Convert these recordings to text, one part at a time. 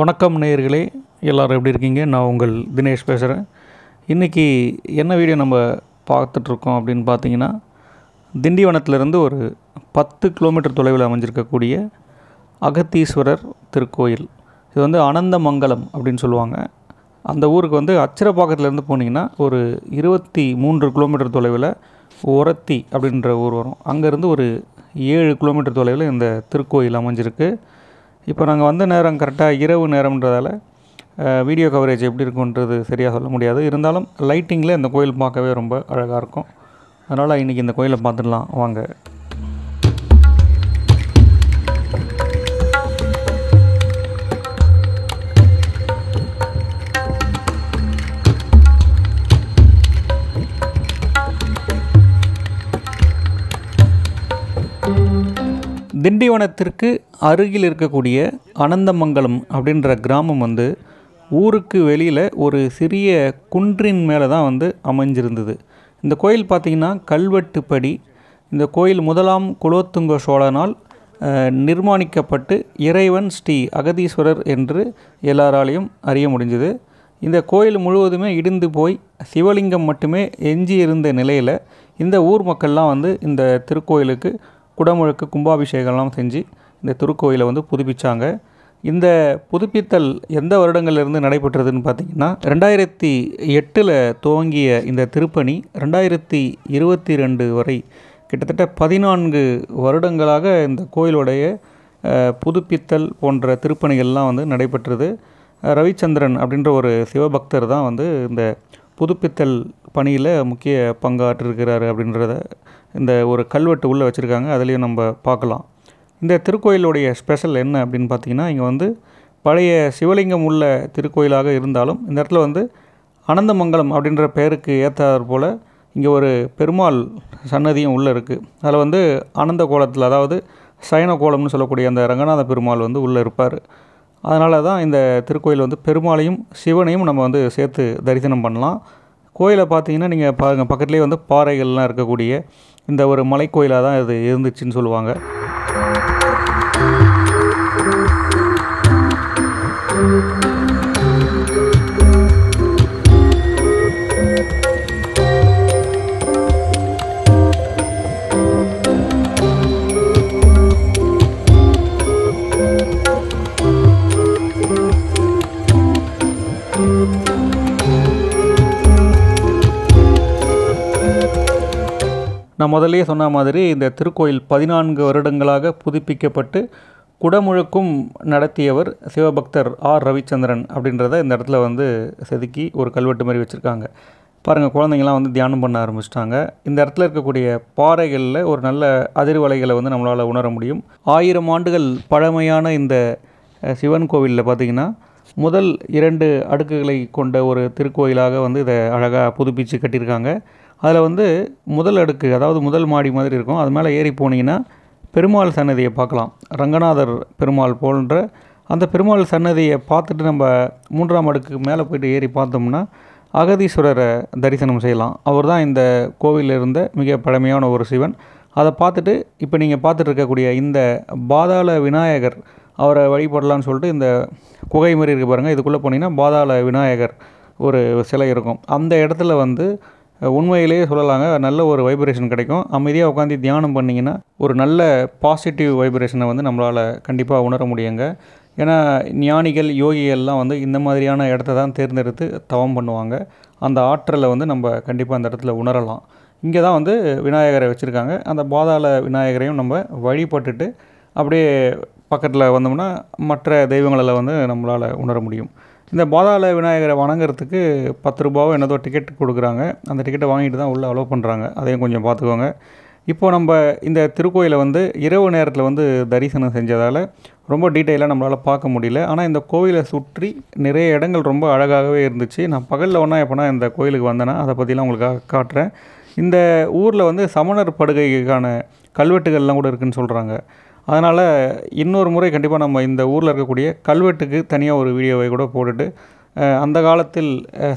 வணக்கம் நேயர்களே எல்லோரும் எப்படி இருக்கீங்க? நான் உங்கள் தினேஷ் பேசுகிறேன் இன்றைக்கி என்ன வீடியோ நம்ம பார்த்துட்ருக்கோம் அப்படின்னு பார்த்தீங்கன்னா திண்டிவனத்திலிருந்து ஒரு பத்து கிலோமீட்டர் தொலைவில் அமைஞ்சிருக்கக்கூடிய அகத்தீஸ்வரர் திருக்கோயில். இது வந்து அனந்தமங்கலம் அப்படின்னு சொல்லுவாங்க. அந்த ஊருக்கு வந்து அச்சிரப்பாக்கத்துலேருந்து போனீங்கன்னா ஒரு இருபத்தி மூன்று கிலோமீட்டர் தொலைவில் ஒரத்தி அப்படின்ற ஊர் வரும். அங்கேருந்து ஒரு ஏழு கிலோமீட்டர் தொலைவில் இந்த திருக்கோயில் அமைஞ்சிருக்கு. இப்போ நாங்கள் வந்த நேரம் கரெக்டாக இரவு நேரம்ன்றதால வீடியோ கவரேஜ் எப்படி இருக்குன்றது சரியாக சொல்ல முடியாது. இருந்தாலும் லைட்டிங்கில் இந்த கோயில் பார்க்கவே ரொம்ப அழகாக இருக்கும். அதனால் இன்றைக்கி இந்த கோயிலை பார்த்துடலாம். வாங்க. திண்டிவனத்திற்கு அருகில் இருக்கக்கூடிய அனந்தமங்கலம் அப்படின்ற கிராமம் வந்து ஊருக்கு வெளியில் ஒரு சிறிய குன்றின் மேலே தான் வந்து அமைஞ்சிருந்தது. இந்த கோயில் பார்த்திங்கன்னா கல்வெட்டுப்படி. இந்த கோயில் முதலாம் குலோத்துங்க சோழனால் நிர்மாணிக்கப்பட்டு இறைவன் ஸ்ரீ அகதீஸ்வரர் என்று எல்லாராலையும் அறிய முடிஞ்சது. இந்த கோயில் முழுவதுமே இடிந்து போய் சிவலிங்கம் மட்டுமே எஞ்சி இருந்த நிலையில் இந்த ஊர் மக்கள்லாம் வந்து இந்த திருக்கோயிலுக்கு குடமுழுக்கு கும்பாபிஷேகம்லாம் செஞ்சு இந்த திருக்கோயிலை வந்து புதுப்பிச்சாங்க. இந்த புதுப்பித்தல் எந்த வருடங்கள்லேருந்து நடைபெற்றதுன்னு பார்த்தீங்கன்னா ரெண்டாயிரத்தி எட்டில் துவங்கிய இந்த திருப்பணி ரெண்டாயிரத்தி இருபத்தி ரெண்டு வரை கிட்டத்தட்ட பதினான்கு வருடங்களாக இந்த கோயிலுடைய புதுப்பித்தல் போன்ற திருப்பணிகள்லாம் வந்து நடைபெற்றது. ரவிச்சந்திரன் அப்படின்ற ஒரு சிவபக்தர் தான் வந்து இந்த புதுப்பித்தல் பணியில் முக்கிய பங்காற்றிருக்கிறாரு அப்படின்றத இந்த ஒரு கல்வெட்டு உள்ளே வச்சுருக்காங்க. அதுலேயும் நம்ம பார்க்கலாம். இந்த திருக்கோயிலுடைய ஸ்பெஷல் என்ன அப்படின்னு பார்த்தீங்கன்னா இங்கே வந்து பழைய சிவலிங்கம் உள்ள திருக்கோயிலாக இருந்தாலும் இந்த இடத்துல வந்து அனந்தமங்கலம் அப்படின்ற பெயருக்கு ஏற்றாற் போல் இங்கே ஒரு பெருமாள் சன்னதியும் உள்ளே இருக்குது அதில் வந்து அனந்த கோலத்தில் அதாவது சயன கோலம்னு சொல்லக்கூடிய அந்த ரங்கநாத பெருமாள் வந்து உள்ளே இருப்பார். அதனால தான் இந்த திருக்கோயில் வந்து பெருமாளையும் சிவனையும் நம்ம வந்து சேர்த்து தரிசனம் பண்ணலாம். கோயிலை பார்த்தீங்கன்னா நீங்கள் பாருங்கள் பக்கத்துலேயே வந்து பாறைகள்லாம் இருக்கக்கூடிய இந்த ஒரு மலைக்கோயிலாக தான் இது இருந்துச்சுன்னு சொல்லுவாங்க. நான் முதல்லயே சொன்ன மாதிரி இந்த திருக்கோயில் பதினான்கு வருடங்களாக புதுப்பிக்கப்பட்டு குடமுழுக்கும் நடத்தியவர் சிவபக்தர் ஆர் ரவிச்சந்திரன் அப்படின்றத இந்த இடத்துல வந்து செதுக்கி ஒரு கல்வெட்டு மாதிரி வச்சுருக்காங்க. பாருங்கள் குழந்தைங்களாம் வந்து தியானம் பண்ண ஆரம்பிச்சிட்டாங்க. இந்த இடத்துல இருக்கக்கூடிய பாறைகளில் ஒரு நல்ல அதிர்வலைகளை வந்து நம்மளால் உணர முடியும். ஆயிரம் ஆண்டுகள் பழமையான இந்த சிவன் கோவிலில் பார்த்திங்கன்னா முதல் இரண்டு அடுக்குகளை கொண்ட ஒரு திருக்கோயிலாக வந்து இதை அழகாக புதுப்பிச்சு கட்டியிருக்காங்க. அதில் வந்து முதல் அடுக்கு அதாவது முதல் மாடி மாதிரி இருக்கும். அது மேலே ஏறி போனீங்கன்னா பெருமாள் சன்னதியை பார்க்கலாம். ரங்கநாதர் பெருமாள் போன்ற அந்த பெருமாள் சன்னதியை பார்த்துட்டு நம்ம மூன்றாம் அடுக்கு மேலே போயிட்டு ஏறி பார்த்தோம்னா அகதீஸ்வரரை தரிசனம் செய்யலாம். அவர் தான் இந்த கோவிலில் இருந்த மிக பழமையான ஒரு சிவன். அதை பார்த்துட்டு இப்போ நீங்கள் பார்த்துட்டு இருக்கக்கூடிய இந்த பாதாள விநாயகர் அவரை வழிபடலாம்னு சொல்லிட்டு இந்த குகை மாதிரி இருக்குது பாருங்கள் இதுக்குள்ளே போனீங்கன்னா பாதாள விநாயகர் ஒரு சிலை இருக்கும். அந்த இடத்துல வந்து உண்மையிலேயே சொல்லலாங்க நல்ல ஒரு வைப்ரேஷன் கிடைக்கும். அமைதியாக உட்காந்து தியானம் பண்ணிங்கன்னா ஒரு நல்ல பாசிட்டிவ் வைப்ரேஷனை வந்து நம்மளால் கண்டிப்பாக உணர முடியுங்க. ஏன்னா ஞானிகள் யோகிகள்லாம் வந்து இந்த மாதிரியான இடத்த தான் தேர்ந்தெடுத்து தவம் பண்ணுவாங்க. அந்த ஆற்றலை வந்து நம்ம கண்டிப்பாக அந்த இடத்துல உணரலாம். இங்கே தான் வந்து விநாயகரை வச்சுருக்காங்க. அந்த பாதாள விநாயகரையும் நம்ம வழிபட்டுட்டு அப்படியே பக்கத்தில் வந்தோம்னா மற்ற தெய்வங்களெல்லாம் வந்து நம்மளால் உணர முடியும். இந்த பாதாள விநாயகரை வணங்குறதுக்கு பத்து ரூபாவோ என்னதோ டிக்கெட் கொடுக்குறாங்க. அந்த டிக்கெட்டை வாங்கிட்டு தான் உள்ளே அலோவ் பண்ணுறாங்க அதையும் கொஞ்சம் பார்த்துக்கோங்க. இப்போது நம்ம இந்த திருக்கோயிலை வந்து இரவு நேரத்தில் வந்து தரிசனம் செஞ்சதால் ரொம்ப டீட்டெயிலாக நம்மளால் பார்க்க முடியல. ஆனால் இந்த கோயிலை சுற்றி நிறைய இடங்கள் ரொம்ப அழகாகவே இருந்துச்சு. நான் பகலில் ஒன்றா எப்போனா இந்த கோயிலுக்கு வந்தேன்னா அதை பற்றிலாம் உங்களுக்காக காட்டுறேன். இந்த ஊரில் வந்து சமணர் படுகைக்கான கல்வெட்டுகள்லாம் கூட இருக்குன்னு சொல்கிறாங்க அதனால் இன்னொரு முறை கண்டிப்பாக நம்ம இந்த ஊரில் இருக்கக்கூடிய கல்வெட்டுக்கு தனியாக ஒரு வீடியோவை கூட போட்டுட்டு அந்த காலத்தில்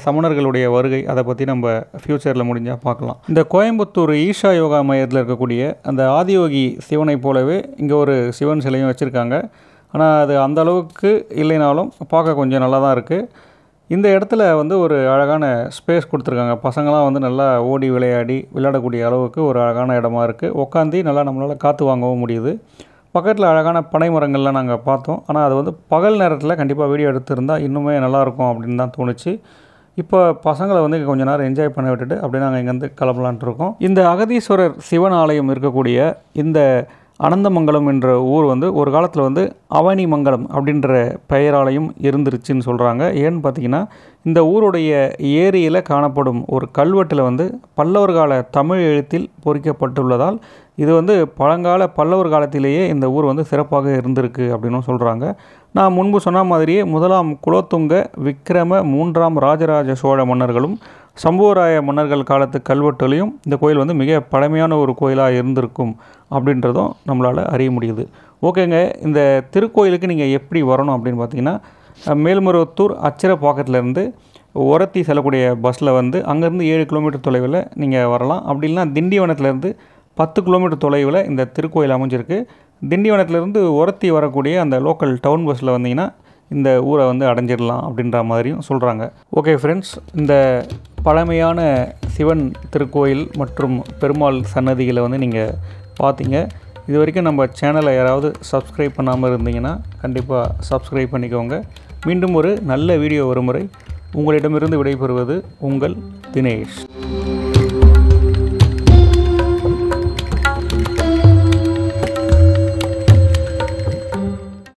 சமணர்களுடைய வருகை அதை பற்றி நம்ம ஃப்யூச்சரில் முடிஞ்சால் பார்க்கலாம். இந்த கோயம்புத்தூர் ஈஷா யோகா மையத்தில் இருக்கக்கூடிய அந்த ஆதியோகி சிவனை போலவே இங்கே ஒரு சிவன் சிலையும் வச்சுருக்காங்க. ஆனால் அது அந்த அளவுக்கு இல்லைனாலும் பார்க்க கொஞ்சம் நல்லா தான் இருக்குது இந்த இடத்துல வந்து ஒரு அழகான ஸ்பேஸ் கொடுத்துருக்காங்க. பசங்களாம் வந்து நல்லா ஓடி விளையாடி விளையாடக்கூடிய அளவுக்கு ஒரு அழகான இடமா இருக்குது உட்காந்து நல்லா நம்மளால் காற்று வாங்கவும் முடியுது. பக்கத்தில் அழகான பனை மரங்கள்லாம் நாங்கள் பார்த்தோம். ஆனால் அது வந்து பகல் நேரத்தில் கண்டிப்பாக வீடியோ எடுத்திருந்தால் இன்னுமே நல்லாயிருக்கும் அப்படின்னு தான் தோணுச்சு. இப்போ பசங்களை வந்து கொஞ்ச நேரம் என்ஜாய் பண்ண விட்டுட்டு அப்படியே நாங்கள் இங்கேருந்து கிளம்பலான்ட்டு இருக்கோம். இந்த அகதீஸ்வரர் சிவன் ஆலயம் இருக்கக்கூடிய இந்த அனந்தமங்கலம் என்ற ஊர் வந்து ஒரு காலத்தில் வந்து அவனிமங்கலம் அப்படின்ற பெயராலையும் இருந்துருச்சுன்னு சொல்கிறாங்க ஏன்னு பார்த்தீங்கன்னா இந்த ஊருடைய ஏரியில் காணப்படும் ஒரு கல்வெட்டில் வந்து பல்லவர் கால தமிழ் எழுத்தில் பொறிக்கப்பட்டுள்ளதால் இது வந்து பழங்கால பல்லவர் காலத்திலேயே இந்த ஊர் வந்து சிறப்பாக இருந்திருக்கு அப்படின்னும் சொல்கிறாங்க நான் முன்பு சொன்ன மாதிரியே முதலாம் குலோத்துங்க விக்ரம மூன்றாம் ராஜராஜ சோழ மன்னர்களும் சம்புவராய மன்னர்கள் காலத்து கல்வெட்டுலையும் இந்த கோயில் வந்து மிக பழமையான ஒரு கோயிலாக இருந்திருக்கும் அப்படின்றதும் நம்மளால் அறிய முடியுது. ஓகேங்க இந்த திருக்கோயிலுக்கு நீங்கள் எப்படி வரணும் அப்படின்னு பார்த்தீங்கன்னா அஹ், மேல்மருவத்தூர் அச்சிரப்பாக்கத்துலேருந்து உரத்தி செல்லக்கூடிய பஸ்ஸில் வந்து அங்கேருந்து ஏழு கிலோமீட்டர் தொலைவில் நீங்கள் வரலாம். அப்படி இல்லைன்னா திண்டிவனத்துலேருந்து பத்து கிலோமீட்டர் தொலைவில் இந்த திருக்கோயில் அமைஞ்சிருக்கு. திண்டிவனத்துலேருந்து உரத்தி வரக்கூடிய அந்த லோக்கல் டவுன் பஸ்ஸில் வந்தீங்கன்னா இந்த ஊரை வந்து அடைஞ்சிடலாம் அப்படின்ற மாதிரியும் சொல்கிறாங்க ஓகே ஃப்ரெண்ட்ஸ் இந்த பழமையான சிவன் திருக்கோயில் மற்றும் பெருமாள் சன்னதிகளை வந்து நீங்கள் பார்த்தீங்க. இது வரைக்கும் நம்ம சேனலை யாராவது சப்ஸ்கிரைப் பண்ணாமல் இருந்தீங்கன்னா கண்டிப்பாக சப்ஸ்கிரைப் பண்ணிக்கோங்க. மீண்டும் ஒரு நல்ல வீடியோ வரும் முறை உங்களிடமிருந்து விடைபெறுவது உங்கள் தினேஷ்.